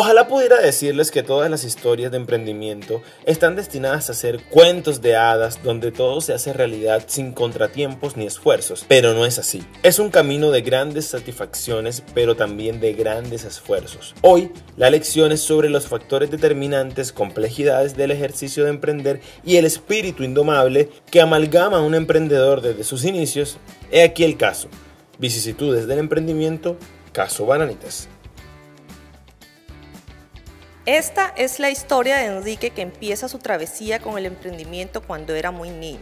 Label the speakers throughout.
Speaker 1: Ojalá pudiera decirles que todas las historias de emprendimiento están destinadas a ser cuentos de hadas donde todo se hace realidad sin contratiempos ni esfuerzos, pero no es así. Es un camino de grandes satisfacciones, pero también de grandes esfuerzos. Hoy, la lección es sobre los factores determinantes, complejidades del ejercicio de emprender y el espíritu indomable que amalgama a un emprendedor desde sus inicios. He aquí el caso. Vicisitudes del emprendimiento, caso Bananitas.
Speaker 2: Esta es la historia de Enrique que empieza su travesía con el emprendimiento cuando era muy niño.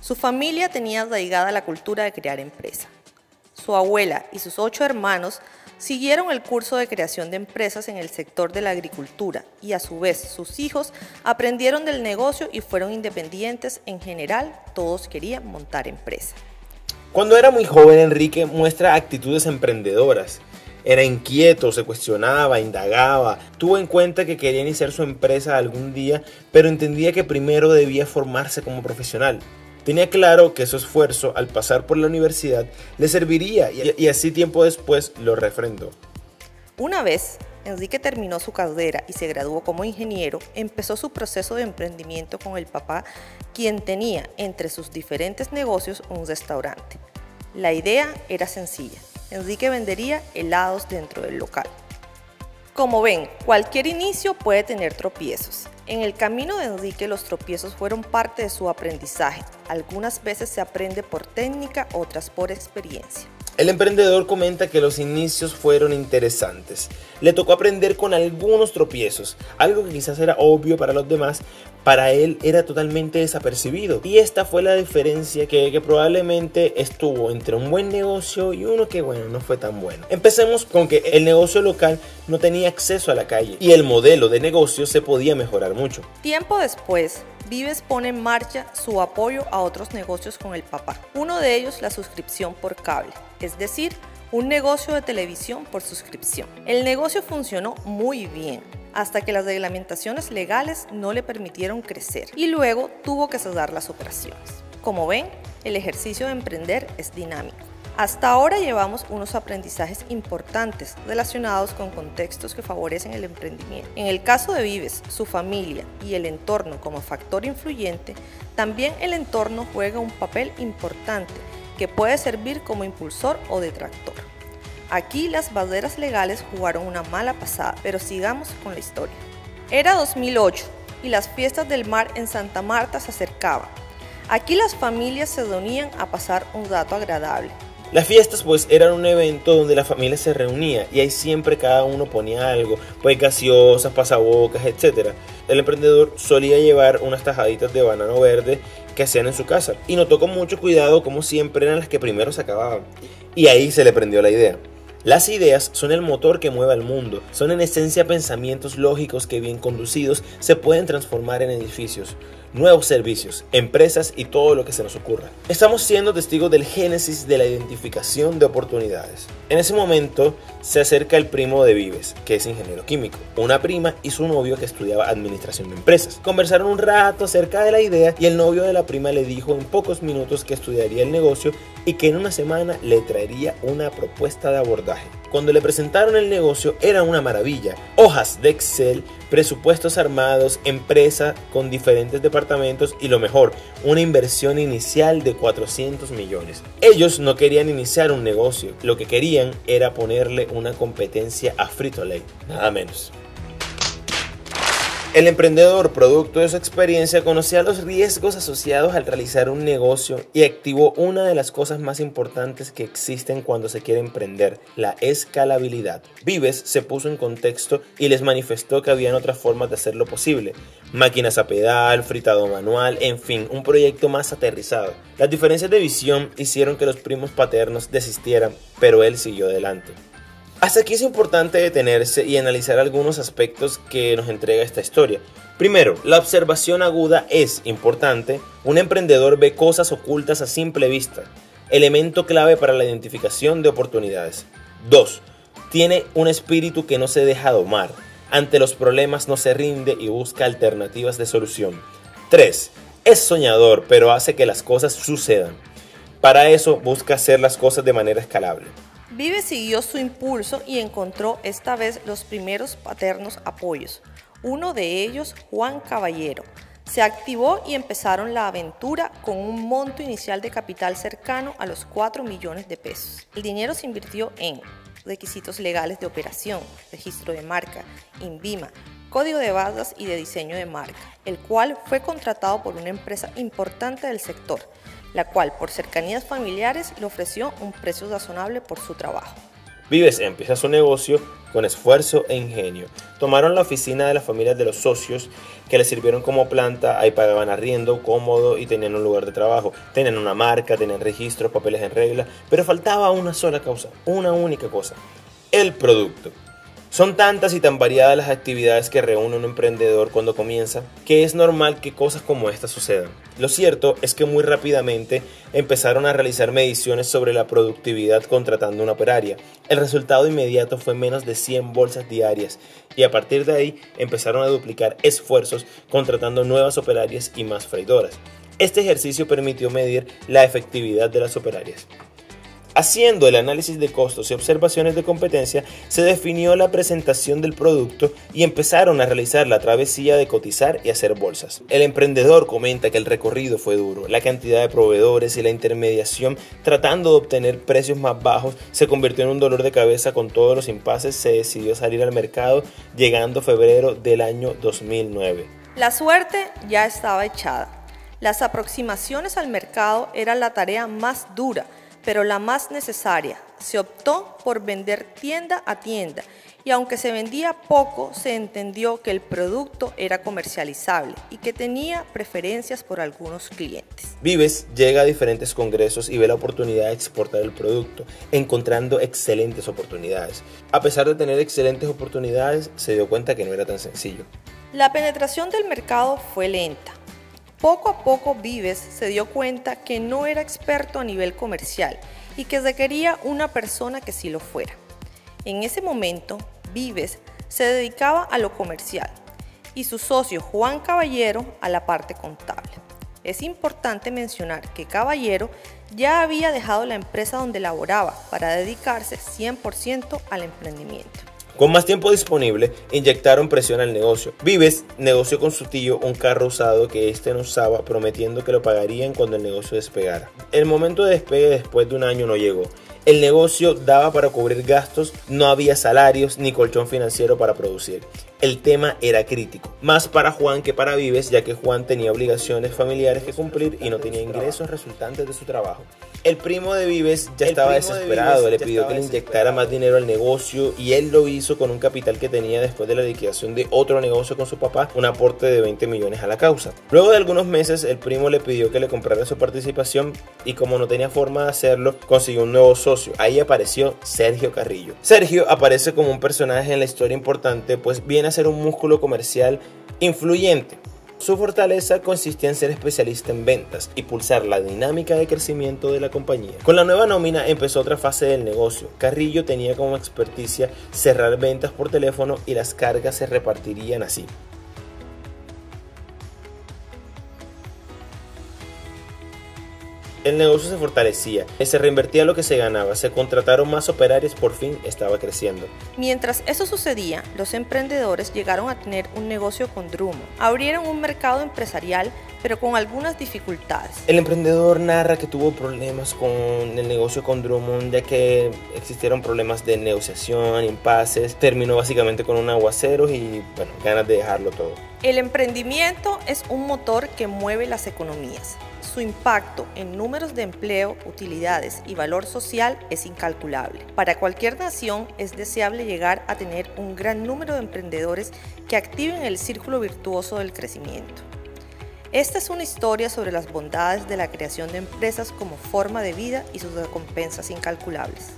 Speaker 2: Su familia tenía arraigada la cultura de crear empresa. Su abuela y sus ocho hermanos siguieron el curso de creación de empresas en el sector de la agricultura y a su vez sus hijos aprendieron del negocio y fueron independientes. En general, todos querían montar empresa.
Speaker 1: Cuando era muy joven, Enrique muestra actitudes emprendedoras era inquieto, se cuestionaba, indagaba, tuvo en cuenta que quería iniciar su empresa algún día, pero entendía que primero debía formarse como profesional. Tenía claro que su esfuerzo al pasar por la universidad le serviría y, así tiempo después lo refrendó.
Speaker 2: Una vez Enrique terminó su carrera y se graduó como ingeniero, empezó su proceso de emprendimiento con el papá, quien tenía entre sus diferentes negocios un restaurante. La idea era sencilla, Enrique vendería helados dentro del local. Como ven, cualquier inicio puede tener tropiezos. En el camino de Enrique los tropiezos fueron parte de su aprendizaje. Algunas veces se aprende por técnica, otras por experiencia.
Speaker 1: El emprendedor comenta que los inicios fueron interesantes. Le tocó aprender con algunos tropiezos, algo que quizás era obvio para los demás, para él era totalmente desapercibido. Y esta fue la diferencia que, probablemente estuvo entre un buen negocio y uno que, bueno, no fue tan bueno. Empecemos con que el negocio local no tenía acceso a la calle y el modelo de negocio se podía mejorar mucho.
Speaker 2: Tiempo después, Vives pone en marcha su apoyo a otros negocios con el papá. Uno de ellos la suscripción por cable, es decir, un negocio de televisión por suscripción. El negocio funcionó muy bien hasta que las reglamentaciones legales no le permitieron crecer y luego tuvo que cerrar las operaciones. Como ven, el ejercicio de emprender es dinámico. Hasta ahora llevamos unos aprendizajes importantes relacionados con contextos que favorecen el emprendimiento. En el caso de Vives, su familia y el entorno como factor influyente, también el entorno juega un papel importante que puede servir como impulsor o detractor. Aquí las barreras legales jugaron una mala pasada, pero sigamos con la historia. Era 2008 y las fiestas del mar en Santa Marta se acercaban. Aquí las familias se reunían a pasar un rato agradable.
Speaker 1: Las fiestas pues eran un evento donde la familia se reunía y ahí siempre cada uno ponía algo, pues gaseosas, pasabocas, etc. El emprendedor solía llevar unas tajaditas de banano verde que hacían en su casa y notó con mucho cuidado como siempre eran las que primero se acababan. Y ahí se le prendió la idea. Las ideas son el motor que mueve al mundo, son en esencia pensamientos lógicos que bien conducidos se pueden transformar en edificios, nuevos servicios, empresas y todo lo que se nos ocurra. Estamos siendo testigos del génesis de la identificación de oportunidades. En ese momento se acerca el primo de Vives, que es ingeniero químico, una prima y su novio que estudiaba administración de empresas. Conversaron un rato acerca de la idea y el novio de la prima le dijo en pocos minutos que estudiaría el negocio y que en una semana le traería una propuesta de abordaje. Cuando le presentaron el negocio era una maravilla. Hojas de Excel, presupuestos armados, empresa con diferentes departamentos y lo mejor, una inversión inicial de 400 millones. Ellos no querían iniciar un negocio, lo que querían era ponerle una competencia a Frito-Lay, nada menos. El emprendedor, producto de su experiencia, conocía los riesgos asociados al realizar un negocio y activó una de las cosas más importantes que existen cuando se quiere emprender, la escalabilidad. Vives se puso en contexto y les manifestó que habían otras formas de hacerlo posible. Máquinas a pedal, fritado manual, en fin, un proyecto más aterrizado. Las diferencias de visión hicieron que los primos paternos desistieran, pero él siguió adelante. Hasta aquí es importante detenerse y analizar algunos aspectos que nos entrega esta historia. Primero, la observación aguda es importante. Un emprendedor ve cosas ocultas a simple vista, elemento clave para la identificación de oportunidades. 2. Tiene un espíritu que no se deja domar. Ante los problemas no se rinde y busca alternativas de solución. 3. Es soñador, pero hace que las cosas sucedan. Para eso busca hacer las cosas de manera escalable.
Speaker 2: Vive siguió su impulso y encontró esta vez los primeros paternos apoyos, uno de ellos Juan Caballero. Se activó y empezaron la aventura con un monto inicial de capital cercano a los 4 millones de pesos. El dinero se invirtió en requisitos legales de operación, registro de marca, INVIMA, código de barras y de diseño de marca, el cual fue contratado por una empresa importante del sector, la cual por cercanías familiares le ofreció un precio razonable por su trabajo.
Speaker 1: Vives empieza su negocio con esfuerzo e ingenio. Tomaron la oficina de las familias de los socios que le sirvieron como planta, ahí pagaban arriendo, cómodo y tenían un lugar de trabajo. Tenían una marca, tenían registros, papeles en regla, pero faltaba una sola causa, una única cosa, el producto. Son tantas y tan variadas las actividades que reúne un emprendedor cuando comienza que es normal que cosas como esta sucedan. Lo cierto es que muy rápidamente empezaron a realizar mediciones sobre la productividad contratando una operaria. El resultado inmediato fue menos de 100 bolsas diarias y a partir de ahí empezaron a duplicar esfuerzos contratando nuevas operarias y más freidoras. Este ejercicio permitió medir la efectividad de las operarias. Haciendo el análisis de costos y observaciones de competencia, se definió la presentación del producto y empezaron a realizar la travesía de cotizar y hacer bolsas. El emprendedor comenta que el recorrido fue duro, la cantidad de proveedores y la intermediación tratando de obtener precios más bajos se convirtió en un dolor de cabeza con todos los impases, se decidió salir al mercado llegando febrero del año 2009.
Speaker 2: La suerte ya estaba echada. Las aproximaciones al mercado eran la tarea más dura pero la más necesaria. Se optó por vender tienda a tienda y aunque se vendía poco, se entendió que el producto era comercializable y que tenía preferencias por algunos clientes.
Speaker 1: Vives llega a diferentes congresos y ve la oportunidad de exportar el producto, encontrando excelentes oportunidades. A pesar de tener excelentes oportunidades, se dio cuenta que no era tan sencillo.
Speaker 2: La penetración del mercado fue lenta poco a poco Vives se dio cuenta que no era experto a nivel comercial y que requería una persona que sí lo fuera. En ese momento, Vives se dedicaba a lo comercial y su socio Juan Caballero a la parte contable. Es importante mencionar que Caballero ya había dejado la empresa donde laboraba para dedicarse 100% al emprendimiento.
Speaker 1: Con más tiempo disponible, inyectaron presión al negocio. Vives negoció con su tío un carro usado que éste no usaba, prometiendo que lo pagarían cuando el negocio despegara. El momento de despegue después de un año no llegó. El negocio daba para cubrir gastos, no había salarios ni colchón financiero para producir. El tema era crítico, más para Juan que para Vives, ya que Juan tenía obligaciones familiares que cumplir y no tenía ingresos resultantes de su trabajo. El primo de Vives ya estaba desesperado, le pidió que le inyectara más dinero al negocio y él lo hizo con un capital que tenía después de la liquidación de otro negocio con su papá, un aporte de 20 millones a la causa. Luego de algunos meses, el primo le pidió que le comprara su participación y como no tenía forma de hacerlo, consiguió un nuevo socio. Ahí apareció Sergio Carrillo. Sergio aparece como un personaje en la historia importante, pues viene a ser un músculo comercial influyente su fortaleza consistía en ser especialista en ventas y pulsar la dinámica de crecimiento de la compañía. Con la nueva nómina empezó otra fase del negocio. Carrillo tenía como experticia cerrar ventas por teléfono y las cargas se repartirían así. El negocio se fortalecía, se reinvertía lo que se ganaba, se contrataron más operarios, por fin estaba creciendo.
Speaker 2: Mientras eso sucedía, los emprendedores llegaron a tener un negocio con Drummond. Abrieron un mercado empresarial, pero con algunas dificultades.
Speaker 1: El emprendedor narra que tuvo problemas con el negocio con Drummond, ya que existieron problemas de negociación, impases, terminó básicamente con un aguacero y bueno, ganas de dejarlo todo.
Speaker 2: El emprendimiento es un motor que mueve las economías. Su impacto en números de empleo, utilidades y valor social es incalculable. Para cualquier nación es deseable llegar a tener un gran número de emprendedores que activen el círculo virtuoso del crecimiento. Esta es una historia sobre las bondades de la creación de empresas como forma de vida y sus recompensas incalculables.